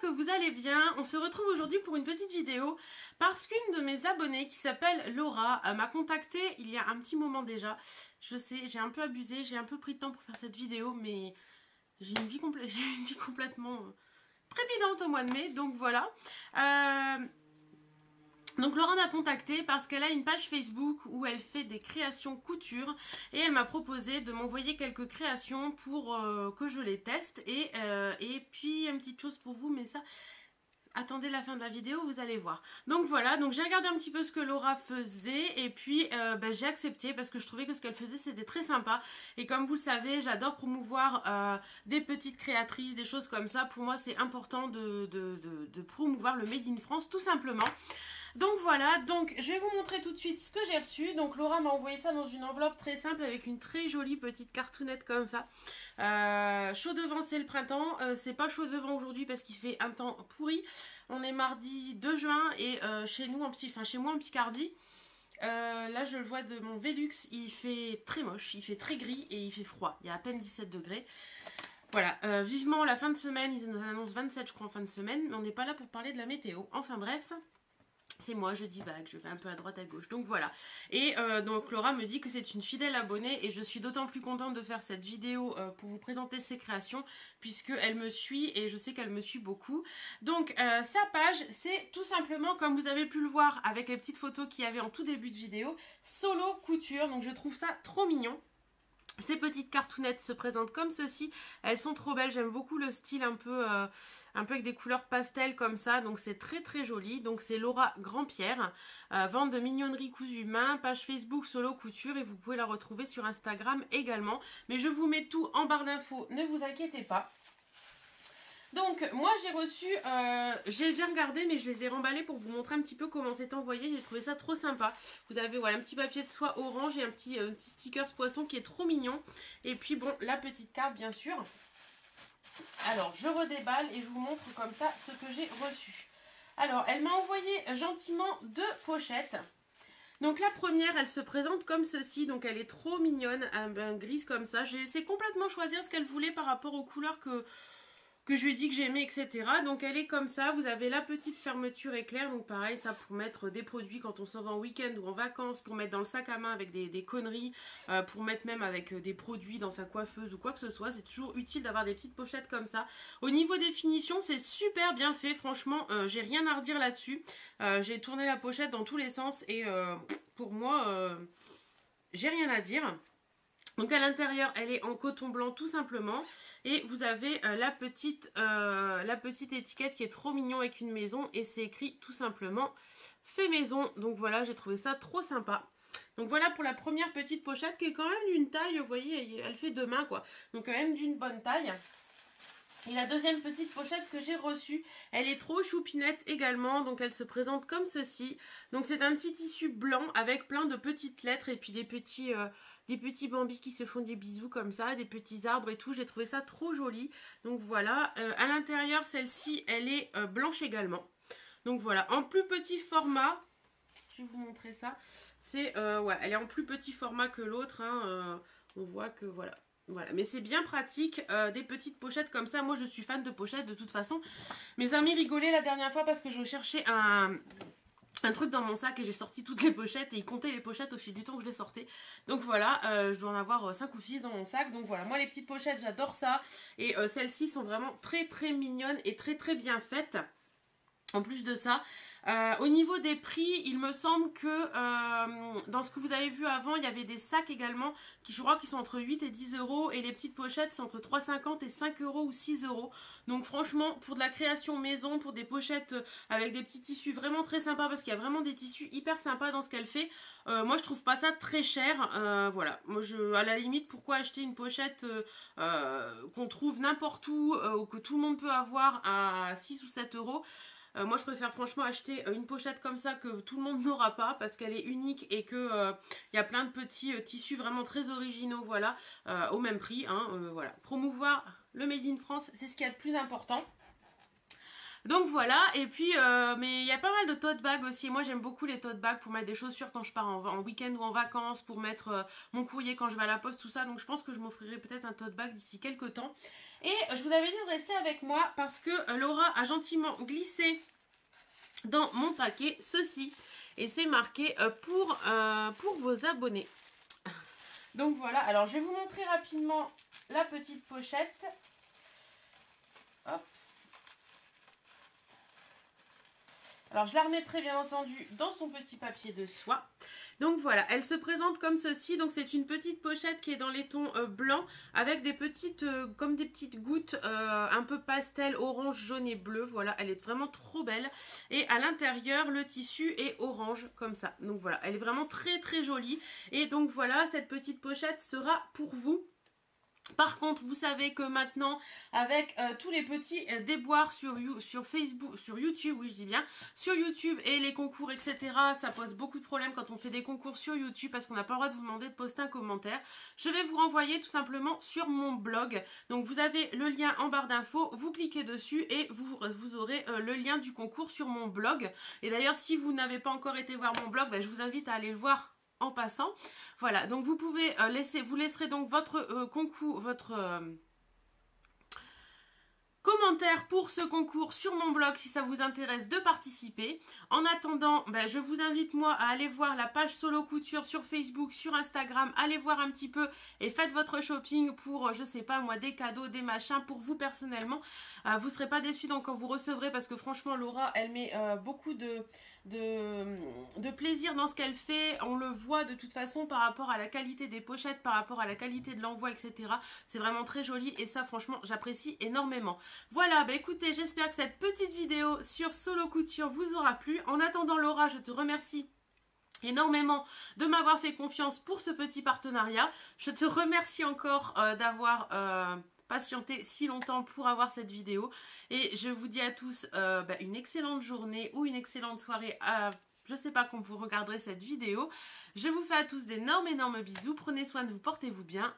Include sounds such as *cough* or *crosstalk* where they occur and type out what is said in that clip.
que vous allez bien. On se retrouve aujourd'hui pour une petite vidéo parce qu'une de mes abonnées qui s'appelle Laura m'a contacté il y a un petit moment déjà. Je sais, j'ai un peu abusé, j'ai un peu pris de temps pour faire cette vidéo, mais j'ai une, *laughs* une vie complètement trépidante au mois de mai, donc voilà. Euh, donc Laura m'a contacté parce qu'elle a une page Facebook où elle fait des créations couture et elle m'a proposé de m'envoyer quelques créations pour euh, que je les teste. Et, euh, et puis une petite chose pour vous mais ça attendez la fin de la vidéo vous allez voir donc voilà donc j'ai regardé un petit peu ce que Laura faisait et puis euh, ben, j'ai accepté parce que je trouvais que ce qu'elle faisait c'était très sympa et comme vous le savez j'adore promouvoir des petites créatrices des choses comme ça pour moi c'est important de, de promouvoir le made in France tout simplement donc voilà, donc je vais vous montrer tout de suite ce que j'ai reçu. Donc Laura m'a envoyé ça dans une enveloppe très simple avec une très jolie petite cartoonette comme ça. Euh, chaud devant, c'est le printemps. Euh, c'est pas chaud devant aujourd'hui parce qu'il fait un temps pourri. On est mardi 2 juin et euh, chez nous, en petit, enfin chez moi en Picardie, là je le vois de mon Velux, il fait très moche, il fait très gris et il fait froid. Il y a à peine 17 degrés. Voilà, vivement la fin de semaine, ils nous annoncent 27 je crois en fin de semaine, mais on n'est pas là pour parler de la météo. Enfin bref, c'est moi, je dis vague, je vais un peu à droite à gauche. Donc voilà. Et euh, donc Laura me dit que c'est une fidèle abonnée et je suis d'autant plus contente de faire cette vidéo euh, pour vous présenter ses créations puisqu'elle me suit et je sais qu'elle me suit beaucoup. Donc euh, sa page, c'est tout simplement comme vous avez pu le voir avec les petites photos qu'il y avait en tout début de vidéo, solo couture. Donc je trouve ça trop mignon. Ces petites cartounettes se présentent comme ceci. Elles sont trop belles. J'aime beaucoup le style un peu, euh, un peu avec des couleurs pastel comme ça. Donc c'est très très joli. Donc c'est Laura Grandpierre. Euh, vente de mignonneries cousues main. Page Facebook solo couture. Et vous pouvez la retrouver sur Instagram également. Mais je vous mets tout en barre d'infos. Ne vous inquiétez pas. Donc moi j'ai reçu, euh, j'ai déjà regardé mais je les ai remballés pour vous montrer un petit peu comment c'est envoyé. J'ai trouvé ça trop sympa. Vous avez voilà un petit papier de soie orange et un petit, euh, petit sticker poisson qui est trop mignon. Et puis bon la petite carte bien sûr. Alors je redéballe et je vous montre comme ça ce que j'ai reçu. Alors elle m'a envoyé gentiment deux pochettes. Donc la première, elle se présente comme ceci, donc elle est trop mignonne, grise comme ça. J'ai essayé complètement choisir ce qu'elle voulait par rapport aux couleurs que, que je lui ai dit que j'aimais, etc. Donc elle est comme ça, vous avez la petite fermeture éclair, donc pareil, ça pour mettre des produits quand on s'en va en week-end ou en vacances, pour mettre dans le sac à main avec des, conneries, euh, pour mettre même avec euh, des produits dans sa coiffeuse ou quoi que ce soit, c'est toujours utile d'avoir des petites pochettes comme ça. Au niveau des finitions, c'est super bien fait, franchement, euh, j'ai rien à redire là-dessus. j'ai tourné la pochette dans tous les sens et pour moi, j'ai rien à dire. Donc à l'intérieur, elle est en coton blanc tout simplement. Et vous avez euh, la, petite, euh, la petite étiquette qui est trop mignon avec une maison. Et c'est écrit tout simplement fait maison. Donc voilà, j'ai trouvé ça trop sympa. Donc voilà pour la première petite pochette qui est quand même d'une taille, vous voyez, elle fait deux mains quoi. Donc quand même d'une bonne taille. Et la deuxième petite pochette que j'ai reçue, elle est trop choupinette également, donc elle se présente comme ceci. Donc c'est un petit tissu blanc avec plein de petites lettres et puis des petits, euh, bambis qui se font des bisous comme ça, des petits arbres et tout. J'ai trouvé ça trop joli. Donc voilà, euh, à l'intérieur celle-ci, elle est euh, blanche également. Donc voilà, en plus petit format, je vais vous montrer ça. C'est, ouais, elle est en plus petit format que l'autre. Hein, on voit que voilà, mais c'est bien pratique, euh, des petites pochettes comme ça. Moi, je suis fan de pochettes de toute façon. Mes amis rigolaient la dernière fois parce que je cherchais un, truc dans mon sac et j'ai sorti toutes les pochettes et ils comptaient les pochettes au fil du temps que je les sortais. Donc voilà, euh, je dois en avoir 5 ou 6 dans mon sac. Donc voilà, moi les petites pochettes, j'adore ça. Et euh, celles-ci sont vraiment très très mignonnes et très très bien faites. En plus de ça, euh, au niveau des prix, il me semble que euh, dans ce que vous avez vu avant, il y avait des sacs également qui je crois qui sont entre 8 et 10 euros et les petites pochettes c'est entre 3,50 et 5 euros ou 6 euros. Donc franchement, pour de la création maison, pour des pochettes euh, avec des petuns tissus vraiment très sympas parce qu'il y a vraiment des tissus hyper sympas dans ce qu'elle fait, moi je trouve pas ça très cher. voilà, moi je, à la limite, pourquoi acheter une pochette qu'on trouve n'importe où ou que tout le monde peut avoir à 6 ou 7 euros? Euh, moi, je préfère franchement acheter euh, une pochette comme ça que tout le monde n'aura pas parce qu'elle est unique et que euh, y a plein de petits tissus vraiment très originaux, voilà, au même prix. Hein, voilà. Promouvoir le Made in France, c'est ce qui est a de plus important. Donc voilà, et puis, euh, mais il y a pas mal de tote bags aussi. Moi, j'aime beaucoup les tote bags pour mettre des chaussures quand je pars en, week-end ou en vacances, pour mettre euh, mon courrier quand je vais à la poste, tout ça. Donc je pense que je m'offrirai peut-être un tote bag d'ici quelques temps. Et je vous avais dit de rester avec moi parce que euh, Laura a gentiment glissé dans mon paquet ceci. Et c'est marqué pour, pour vos abonnés. Donc voilà, alors je vais vous montrer rapidement la petite pochette. Hop. Alors je la remettrai bien entendu dans son petit papier de soie. Donc voilà, elle se présente comme ceci. Donc c'est une petite pochette qui est dans les tons euh, blancs avec des petites, euh, comme des petites gouttes euh, un peu pastel, orange, jaune et bleu. Voilà, elle est vraiment trop belle. Et à l'intérieur, le tissu est orange comme ça. Donc voilà, elle est vraiment très très jolie. Et donc voilà, cette petite pochette sera pour vous par contre, vous savez que maintenant, avec euh, tous les petits euh, déboires sur, Facebook, sur YouTube, oui je dis bien, sur YouTube et les concours, etc., ça pose beaucoup de problèmes quand on fait des concours sur YouTube parce qu'on n'a pas le droit de vous demander de poster un commentaire. Je vais vous renvoyer tout simplement sur mon blog. Donc vous avez le lien en barre d'infos, vous cliquez dessus et vous, vous aurez euh, le lien du concours sur mon blog. Et d'ailleurs, si vous n'avez pas encore été voir mon blog, ben, je vous invite à aller le voir en passant. Voilà, donc vous pouvez euh, laisser, vous laisserez donc votre euh, concours, votre euh, pour ce concours sur mon blog si ça vous intéresse de participer. En attendant, ben, je vous invite moi à aller voir la page solo couture sur Facebook, sur Instagram, allez voir un petit peu et faites votre shopping pour, je sais pas moi, des cadeaux, des machins pour vous personnellement. vous serez pas déçus donc quand vous recevrez parce que franchement Laura, elle met beaucoup de de, plaisir dans ce qu'elle fait. On le voit de toute façon par rapport à la qualité des pochettes, par rapport à la qualité de l'envoi, etc. C'est vraiment très joli et ça franchement j'apprécie énormément. Voilà, bah écoutez, j'espère que cette petite vidéo sur Solo Couture vous aura plu. En attendant Laura, je te remercie énormément de m'avoir fait confiance pour ce petit partenariat. Je te remercie encore euh, d'avoir... Euh, patienter si longtemps pour avoir cette vidéo. Et je vous dis à tous euh, bah, une excellente journée ou une excellente soirée à je sais pas quand vous regarderez cette vidéo. Je vous fais à tous d'énormes énormes bisous. Prenez soin de vous, portez-vous bien.